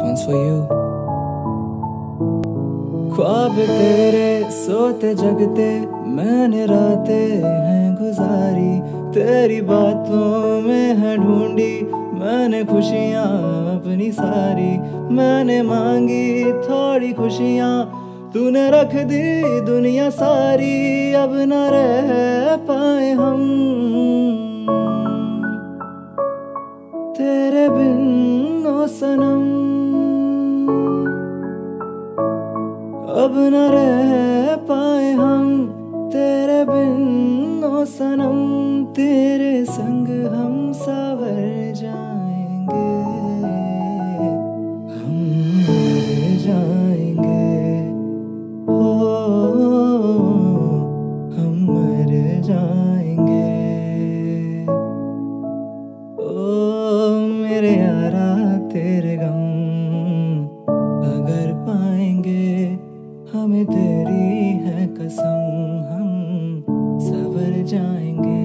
one's for you. ख्वाब तेरे सोते जगते, मैंने रातें हैं गुजारी। तेरी बातों में है ढूंढी, मैंने खुशियाँ अपनी सारी। मैंने मांगी थोड़ी खुशियाँ, तूने रख दी दुनिया सारी। अब न रह पाए हम। तेरे बिन सनम अब न रह पाए हम, तेरे बिन ओ सनम तेरे संग हम सावर जाएँगे। हम जाएँगे। हो हम जाएँगे। ओ, मेरे यारा हमें तेरी है कसम हम सवर जाएँगे।